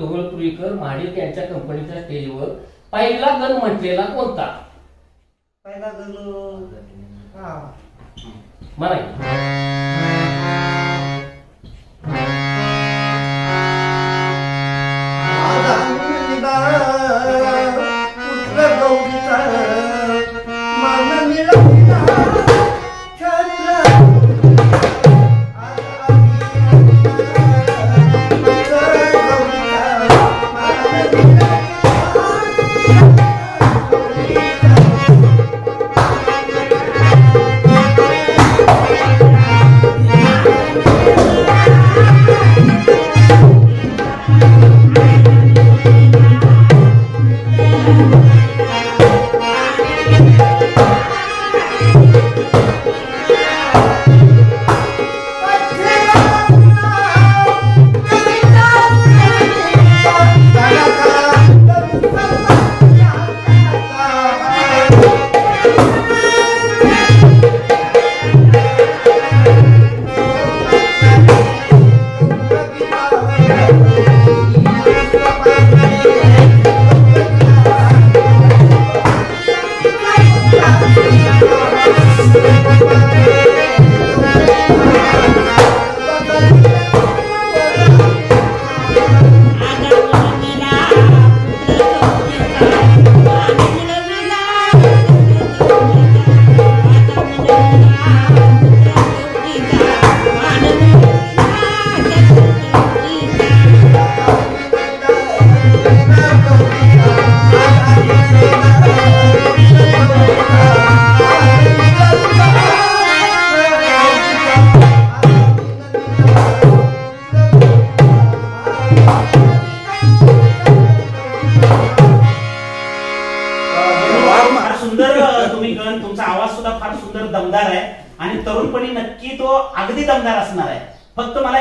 ढोबळपुरीकर महाडिक यांच्या कंपनीच्या स्टेजवर पहिला गण म्हटलेला कोणता? पहिला गण हा. म्हणा की. माझा फार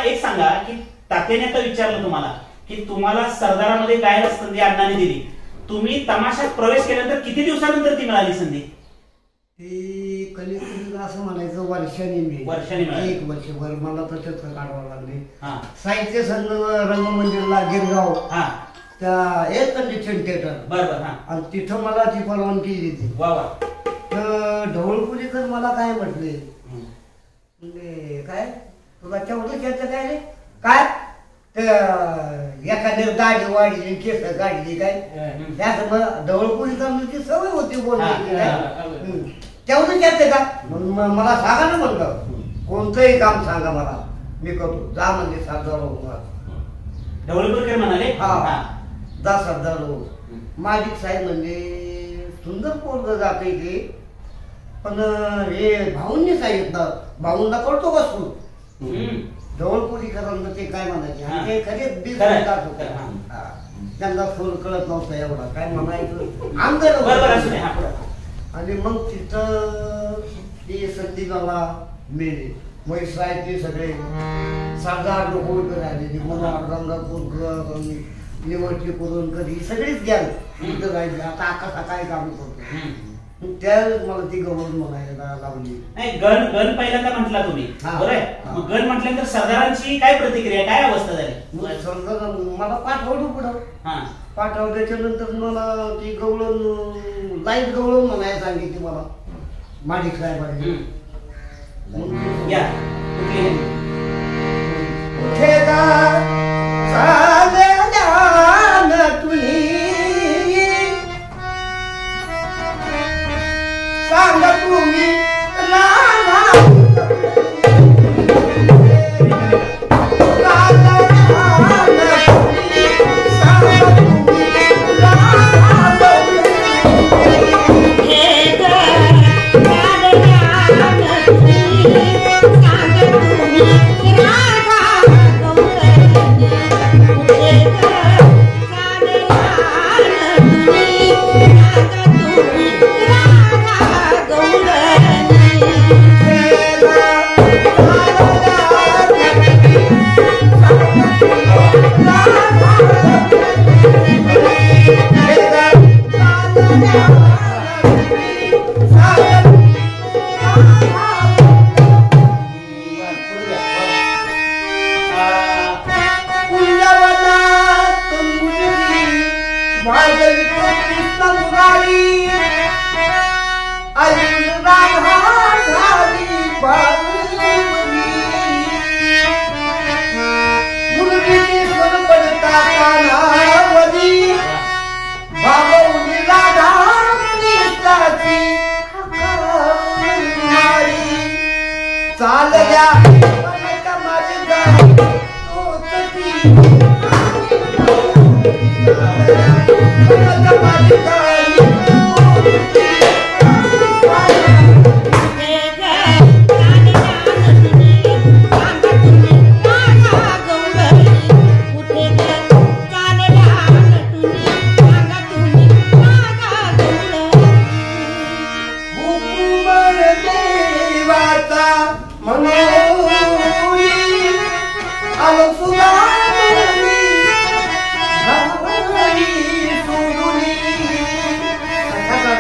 एक सांगा की तात्याने आता विचारलं तुम्हाला की तुम्हाला सरदारामध्ये गायला संधी अण्णाने दिली? तुम्ही तमाशात प्रवेश केल्यानंतर किती दिवसानंतर ती मिळाली संधी? ती असं म्हणायचं वर्षाने मी वर्षाने मिळाली. एक वर्षभर. मला तर चित्र काढावं लागले. हा. साहित्य संघ रंगमंदिरला गिरगाव. हा. त्या एअर कंडिशन थिएटर बर बर हा. आणि तिथं मला ती परवानगी दिली. वा वा. तर ढवळपुरीकर मला काय म्हटले? हम्म. म्हणजे काय? तुला तेवढं त्याचं काय रे? काय? तर एखाद्या दाढी वाढली केस काढली काय? हम्म. त्यात मला ढवळपुरीकर ती सवय होती बोलण्याची हा, काय? हा, हा. हम्म. तेवढं त्याचं का? म्हणून म- मला सांगा ना म्हणलं. कोणतंही काम सांगा मला. मी करतो. जा म्हणजे सात मला. ढवळपूरकर म्हणाले? हा. जा श्रद्धाळू माजिक साहेब म्हणजे सुंदर पोरग जाते ते. पण हे भाऊंनी सांगितलं. भाऊंना कळतो का सूर हम्म. जवळपुरीकरांना ते काय म्हणायचे. आणि ते खरे बीज खरं म्हणतात होते. खरं, हा. त्यांना सूर कळत नव्हता एवढा काय म्हणायचं बरोबर आमचं असू दे हा पुढं. आणि मग तिथं ती संधी मला मिळली म्हैस आहे ते सगळे सरदार लोक आलेली मनोहर रंगापूरकर आणि निवडची पुरणकर ही सगळीच गॅल तिथं राहिली आता आका काय काम करतो हम्म. त्यावेळेस मला ती गवळ म्हणायला लावली. नाही गण गण पहिल्यांदा म्हटला तुम्ही. हा. बरोबर आहे. मग गण म्हटल्यानंतर सरदारांची काय प्रतिक्रिया काय अवस्था झाली? सरदार मला पाठवलं पुढं. हा. पाठवल्याच्या नंतर मला ती गवळण लाइट गवळण म्हणायला सांगितली मला. माझी साहेबांनी या. कुठली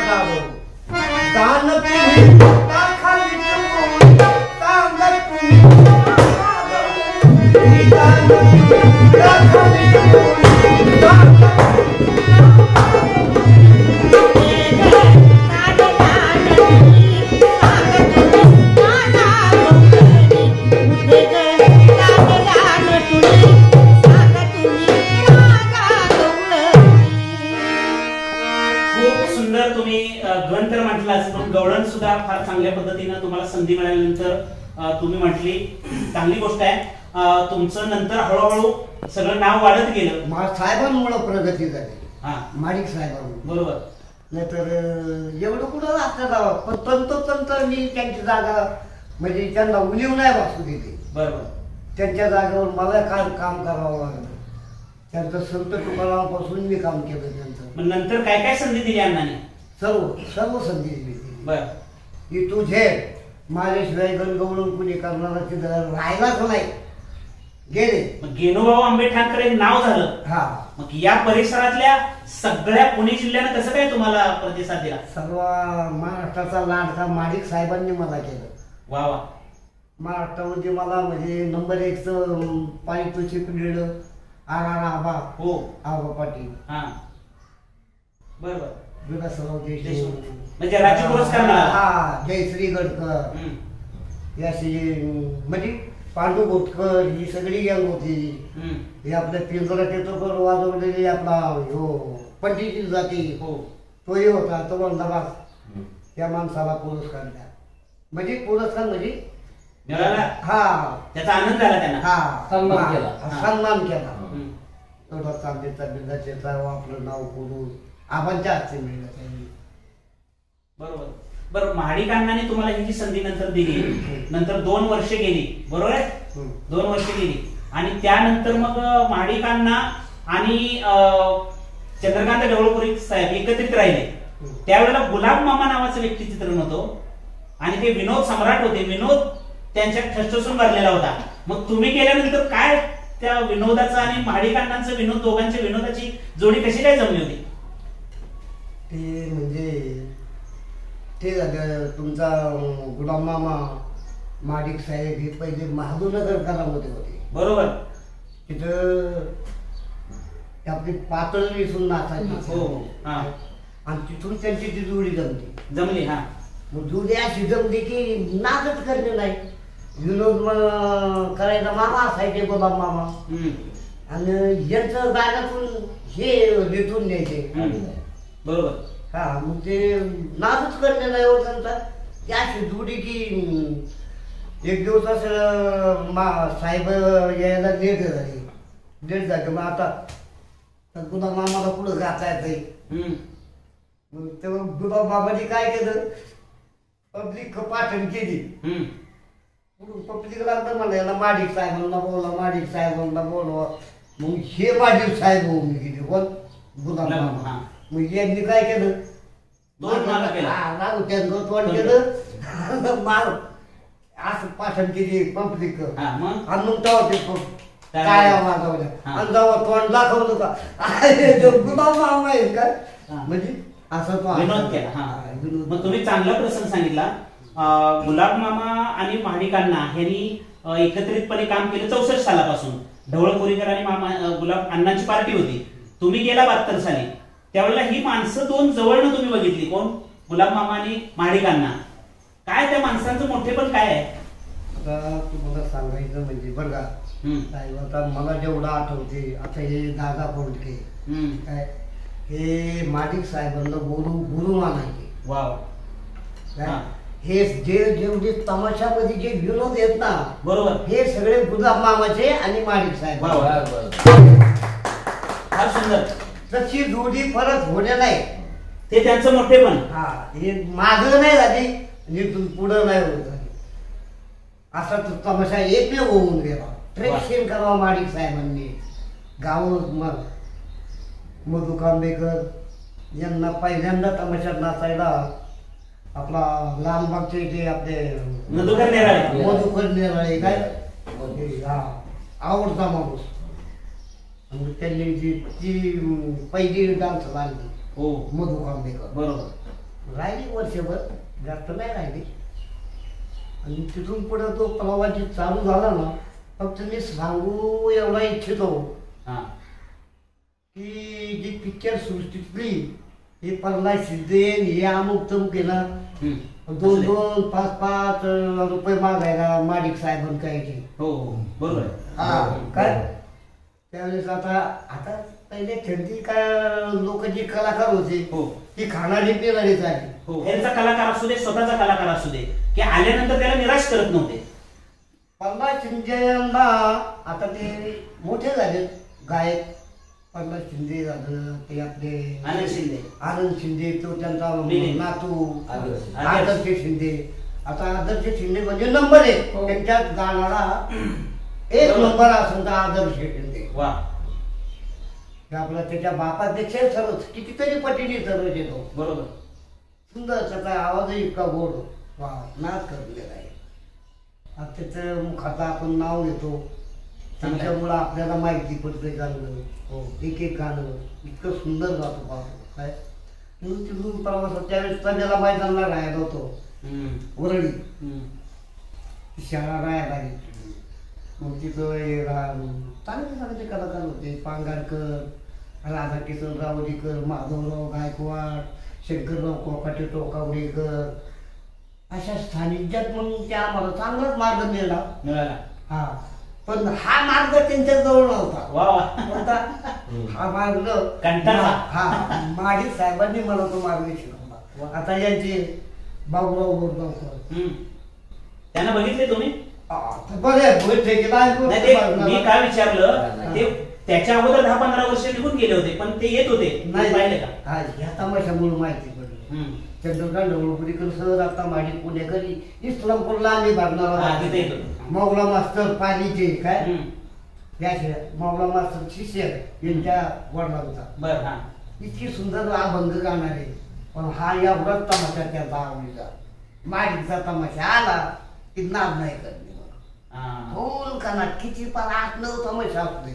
लावो दान तुम्ही म्हटली चांगली गोष्ट आहे. तुमचं नंतर हळूहळू सगळं नाव वाढत गेलं. साहेबांमुळे प्रगती झाली. हा. माडिक साहेबांमुळे. बरोबर. नाहीतर एवढं कुठं असतं गावात? पण तंतोतंत मी त्यांची जागा म्हणजे त्यांना उणीव नाही वाचू देते बरोबर. त्यांच्या जागेवर मला काम काम करावं लागलं? त्यांचं संत तुकारामापासून मी काम केलं त्यांचं. मग नंतर काय काय संधी दिली अण्णाने? सर्व सर्व संधी दिली. ती. बर. की तुझे माझ्याशिवाय गणगवळून कुणी करणारा तिथं राहिलाच नाही. गेले. मग गेनोबाबा आंबे ठाकरे हे नाव झालं. हा. मग या परिसरातल्या सगळ्या पुणे जिल्ह्यानं कसं काय तुम्हाला प्रतिसाद दिला? सर्व महाराष्ट्राचा लाडका माडिक साहेबांनी मला केलं. वा वा. महाराष्ट्रामध्ये मला म्हणजे नंबर एकचं पारितोषिक मिळलं आर आर आबा हो. आबा पाटील. हा. बरोबर देशमुख. म्हणजे राज्य पुरस्कार मिळाला. हा जयश्री गडकर हम्म, ही अशी म्हणजे पांडू गोटकर ही सगळी गँग होती. हम्म, हे आपल्या पिंजरा टेटोकर वाजवलेली आपला हो पंडितची जाती. हो. तोही होता तो बंदाबाद त्या माणसाला पुरस्कार द्या. म्हणजे पुरस्कार म्हणजे मिळाला? हा. त्याचा आनंद झाला त्यांना? हा. सन्मान हा, केला. हा, सन्मान केला. हम्म. एवढा चांदीचा बिंदाचेचा आपलं नाव करून आबांच्या हाती मिळलं त्यांनी बरोबर. बरं महाडिकांनाने तुम्हाला ही जी संधी नंतर दिली नंतर दोन वर्ष गेली बरोबर आहे. दोन वर्ष गेली. आणि त्यानंतर मग महाडिकांना आणि चंद्रकांत ढवळपुरी साहेब एकत्रित राहिले. त्यावेळेला गुलाब मामा नावाचं व्यक्तिचित्रण होतं. आणि ते विनोद सम्राट होते. विनोद त्यांच्या ठसठसून भरलेला होता. मग तुम्ही गेल्यानंतर काय त्या विनोदाचं आणि महाडिकांनाचं विनोद दोघांच्या विनोदाची जोडी कशी काय जमली होती? ते म्हणजे ते झालं तुमचा गुलाम मामा माडिक साहेब हे पहिले महादूनगर करामध्ये होते. बरोबर. तिथं आपली पातळ दिसून नाचायची. हो, हा. आणि तिथून त्यांची ती जोडी जमली. जमली हा. मग जोडी अशी जमली की नाचच करणे नाही. विनोद करायचा मामा असायचे गुलाम मामा. आणि यांचं गाण्यातून हे लिथून न्यायचे. बरोबर. हा मग ते नाचच करणे नाही हो त्यांचा. ती अशी जोडी की एक दिवस असं मा साहेब यायला लेट झाली. लेट झाली मग आता गुलाम मामाला पुढं गाता येत. मग तेव्हा गुलाब बाबांनी काय केलं? पब्लिक पाठण केली. पब्लिक लागलं मला याला माडिक साहेबांना बोलवा माडिक साहेबांना बोलवा. मग हे माडिक साहेब होऊन गेले कोण गुलाब गुलाम, मग यांनी काय केलं? मागं केलं. हा, राहू तोंड तोंड. केलं. मार. असं पाठण केली पब्लिक हा मग? आणि मग तेव्हा ते प- काय? काय वाजवल्या हा. आणि जेव्हा तोंड दाखवलं का अरे, तो गुलाब मामा आहे का? हा. म्हणजे असं तो विनोद केला हा. विनोद. मग तुम्ही चांगला प्रसंग सांगितला. अं, गुलाब मामा आणि महाडिकांना यांनी अं, एकत्रितपणे काम केलं चौसष्ट सालापासून. ढवळ कोरीकर आणि मामा अं, गुलाब अण्णांची पार्टी होती. तुम्ही गेला बहात्तर साली. त्यावेळेला ही माणसं दोन जवळनं तुम्ही बघितली. कोण? गुलाब मामा आणि महाडिकांना. काय त्या माणसांचं मोठेपण काय आहे? आता तुम्हाला सांगायचं म्हणजे बरं का हम्म, साहेब आता मला जेवढं आठवते आता हे दादा कोंडके हम्म. काय? हे माडिक साहेबांना गुरु गुरु मानायचे वाव. काय? हा. जे जेवढे तमाशामध्ये जे विनोद आहेत ना बरोबर. हे सगळे गुलाब मामाचे आणि माडिक साहेब. वा, वा. बरं. फार सुंदर. तशी जोडी परत होण्या नाही. ते त्यांचं मोठेपण हा हे मागं नाही झाली आणि इथून पुढं नाही होत झाली. असा तो तमाशा एकमेव होऊन गेला. ट्रेक्शन करावा माडिक साहेबांनी. गाव मग मधु कांबेकर यांना पहिल्यांदा तमाशात नाचायला आपला लालबागचे ते आपले मधुकर नेराळे. मधुकर नेराळे काय? हे, हा आवडता माणूस. आणि त्यांनी जी ती पहिली डान्स लागली हो. मधु कांबेकर बरोबर. राहिली वर्षभर जास्त नाही राहिली. आणि तिथून पुढे तो प्रवासी चालू झाला ना फक्त मी सांगू एवढा इच्छितो हा. की जी पिक्चर सृष्टीतली हे प्रल्हाद शिंदेन हे अमुक तमुक हम्म. दोन दोन पाच पाच रुपये मागायला माडिक साहेबांनी काय हो हो. बरोबर. आहे. हा काय त्यावेळेस आता आता पहिले थंडी काय लोक जी कलाकार होते हो. ती खाणारी पिणारी झाली. हो. त्यांचा कलाकार असू दे स्वतःचा कलाकार असू दे की आल्यानंतर त्याला निराश करत नव्हते. पल्ला शिंदेना आता ते मोठे झाले गायक. पल्ला शिंदे झालं ते आपले आनंद शिंदे. आनंद शिंदे तो त्यांचा. नातू. आदर्श. आदर्श. शिंदे. आता आदर्श शिंदे म्हणजे नंबर एक. हो. त्यांच्यात गाणारा एक. नंबर असून तर आदर्श शिंदे वा. आपला त्याच्या बापापेक्षा सर्वच कितीतरी पटीने सर्वच येतो. बरोबर. सुंदर त्याचा आवाजही इतका गोड. वा नाच करलेला आहे. आता त्याचं मुखाचा आपण नाव घेतो. त्यांच्यामुळं आपल्याला माहिती पडते गाणं. हो एक एक गाणं. इतकं सुंदर गातो पाहतो काय? म्हणून तिथून प्रवासात त्यावेळेस तन्याला मैदानाला राहायला होतो. वरळी. ती शाळा राहायला लागली मग तिथं हे रा- चांगले चांगले कलाकार होते. पांगारकर राधाकिशन रावडीकर माधवराव गायकवाड शंकरराव कोकाटे टोकावडेकर अशा स्थानिक ज्यात म्हणून ते आम्हाला चांगलाच मार्ग मिळाला. मिळाला. हा. पण हा मार्ग त्यांच्या जवळ नव्हता. वा वा. कोणता? हा मार्ग कंटाळा. हा. माडिक साहेबांनी मला तो मार्ग शिकवला आता यांचे बाबुराव बोरगावकर हम्म. त्यांना बघितले तुम्ही? बोलते नाही ते मी काय विचारलं ते त्याच्या अगोदर दहा पंधरा वर्ष निघून गेले होते पण ते येत होते. नाही पाहिले का? हा, ह्या तमाशामुळे माहिती पडली. हम्म. चंद्रकांत ढवळपुरीकर सहज आता माझी पुणेकरी इस्लामपूरला आम्ही हा, तिथे येत भागणार. मौला मास्तर पालीचे काय? हम्म. मौला मास्तर शिष्य यांच्या वडिलांचा. बर हा. इतकी सुंदर अभंग गाणारे. पण हा एवढाच तमाशा त्याचा आवडीचा माडीचा तमाशा आला की नाद नाही करणे हा. फुल कानात किती पण आठ नऊ तमाशा असते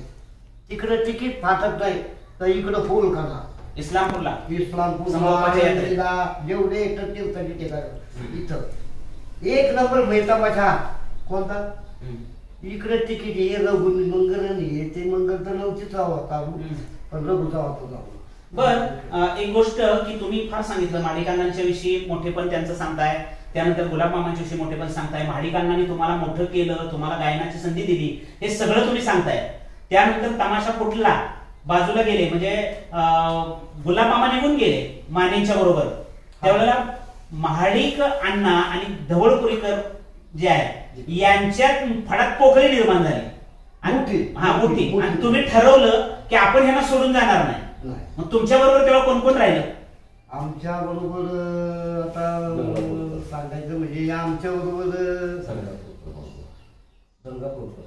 तिकडं तिकीट फाटत नाही तर इकडं फुल कानात इस्लामपूरला. इस्लामपूर. आळंदीला जेवढे येतात तीर्थाची ठिकाण इथं. एक नंबर मिळता माझा कोणता. इकडे तिकीट हे रघु मंगल हे ते मंगल तर नव्हतीच होता. पण रघुचा होता बर एक गोष्ट की तुम्ही फार सांगितलं माडिकांनांच्या विषयी मोठेपण त्यांचं सांगताय. त्यानंतर गुलाब मामांच्या विषयी मोठेपण सांगताय माडिकांनांनी तुम्हाला मोठं केलं तुम्हाला गायनाची संधी दिली हे सगळं तुम्ही सांगताय. त्यानंतर तमाशा फुटला बाजूला गेले म्हणजे गुलाब मामा निघून गेले मानेंच्या बरोबर. त्यावेळेला महाडिक अण्णा आणि धवळपुरीकर जे आहे यांच्यात फडात पोखरी निर्माण झाली. आणि- मोठी. हा मोठी. मोठी. आणि तुम्ही ठरवलं की आपण ह्यांना सोडून जाणार नाही. मग तुमच्या बरोबर तेव्हा कोण कोण राहिलं? आमच्या बरोबर आता. सांगायचं म्हणजे आमच्या बरोबर गंगापूरकर.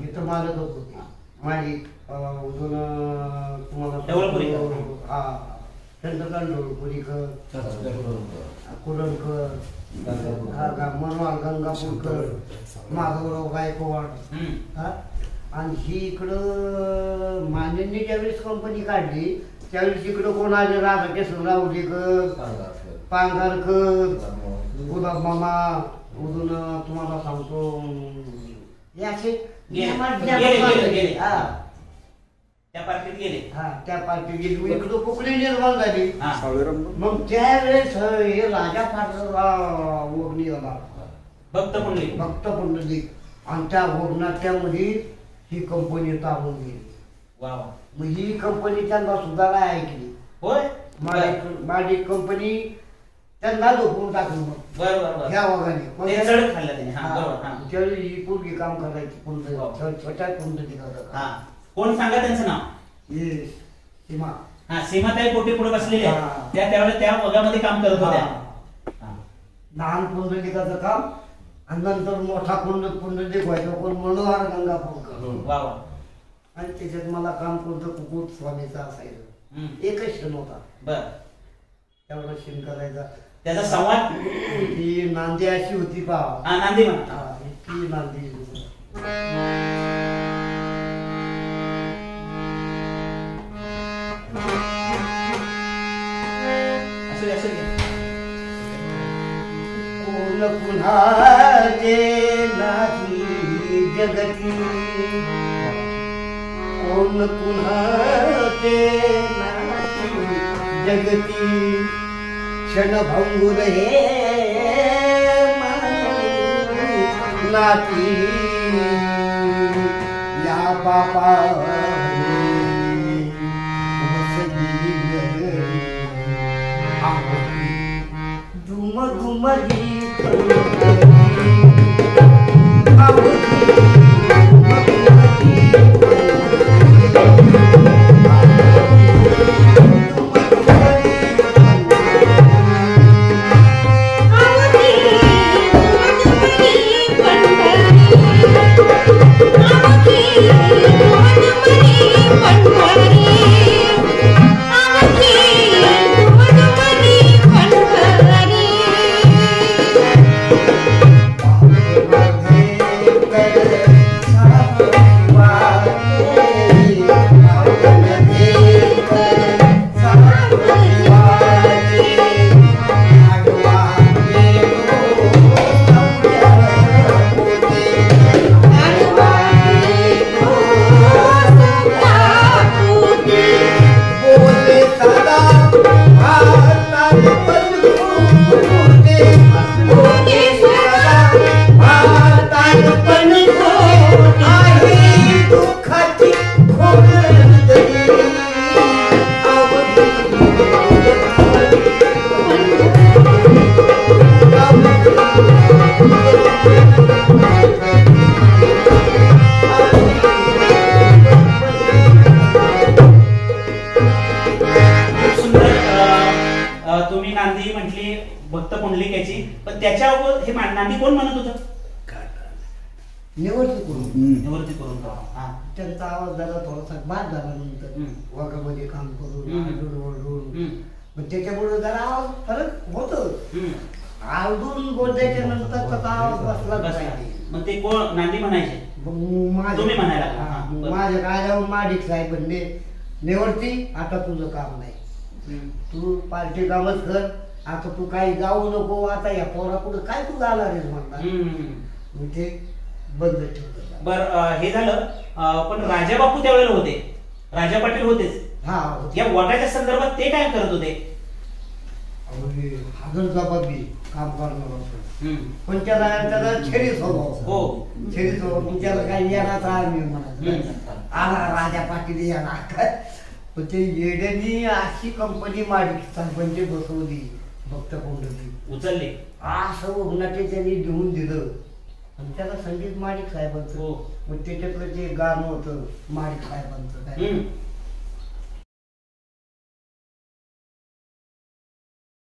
इथं मालक होते. माडिक अं, अजून तुम्हाला. हा. चंद्रकांत कुरणकर गा- मनोहर गंगापूरकर माधवराव गायकवाड. हा? आणि ही इकडं मान्यांनी ज्यावेळेस कंपनी काढली त्यावेळेस इकडं कोण आले राधाकेश्वर रावडेकर पांगारकर गुलाब मामा अजून तुम्हाला सांगतो गेले. हा. त्या पार्टीत गेले. हा त्या पार्टी गेली. इकडं कोकणी निर्माण झाली. हा. मग त्यावेळेस हे राजा फाटला आला. भक्त पुंडली भक्त पुंडलिक आणि त्या भोगनाट्यामध्ये ही कंपनी ताबून गेली. वा वा मग ही कंपनी त्यांना सुद्धा नाही ऐकली. होय? माझी माझी कंपनी त्यांना झोपून टाकली मग. बर बर ह्या वगाने ते कोणत्या- खाल्लं त्याने. हा हा. बरोबर हा. त्यावेळी ही पूर्वी काम करायची. पुंड हो. छोट्या पुंडलिक हा. कोण सांगा त्यांचं नाव? हे सीमा. हा सीमाताई पोटी पुढे बसलेले आहेत. हा. त्या त्यावेळेला त्या वगामध्ये काम करत होत्या. हा. हा. लहान पुंडलिकाचं काम. आणि नंतर मोठा पुंड पुंडलिक व्हायचा कोण मनोहर गंगापूरकर. वा वा आणि त्याच्यात मला काम कोणतं कुकुट स्वामीचं असायचं. एकच क्षण होता. बर. तेवढा क्षण करायचा. त्याचा संवाद? ती नांदी अशी होती हा नांदी. म्हणा इतकी नांदी कोण पुन्हाचे नाही जगती. कोण पुन्हा ते जगती क्षणभंगुर हे नाती या बापा वसलेली घरी. धुम धुम गीत बोले त्याच्यावर हे मा- नांदी कोण म्हणत होतं? निवडती करून. निवृत्ती करून? हा. त्यांचा आवाज जरा थोडासा बाद झाला नंतर. वाघामध्ये काम करून. आरडून ओरडून हम्म. मग त्याच्यामुळे जरा आवाज फरक होतो. आरडून बोलायच्या नंतर त्याचा आवाज बसला मग ते कोण? नांदी म्हणायचे. तुम्ही म्हणायला. माझ्या कायद्यावर माडिक साहेब म्हणले निवडती आता तुझं काम नाही. तू पार्टी कामच कर आता तू काही जाऊ नको आता या पोरा पुढे काय तू जाणार आहेस हम्म. मग ते बंद ठेवलं बर हे झालं पण राजा बापू त्यावेळेला होते. राजा पाटील होतेच. हा या वडाच्या संदर्भात ते काय करत होते? अहो, हे हजर जबाबी काम करणार होतं. पण त्याला त्याला छेडी स्वभाव हो. छेडी स्वभाव मग त्याला काही येणार आम्ही म्हणायचं. आला राजा पाटील येणार. काय पण ते येड्यांनी अशी कंपनी माडी सरपंच बसवली. भक्त कोंडती उचलले. असं उघनाटे त्यांनी घेऊन दिलं. आणि त्याला संगीत माडिक साहेबांचं. हो. मग त्याच्यातलं जे गाणं होतं माडिक साहेबांचं काय.